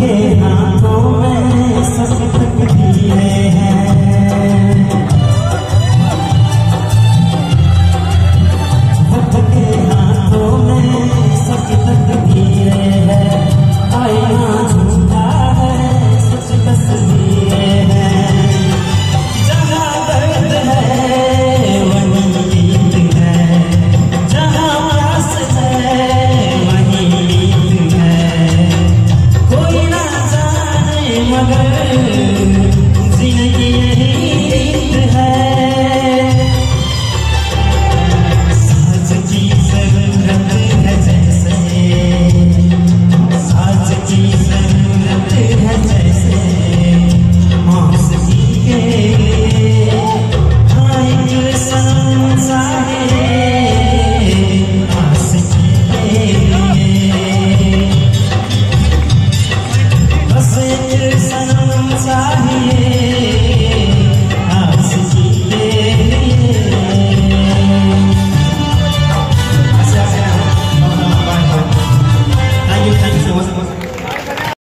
ये हाथों ज़िंदगी यही है।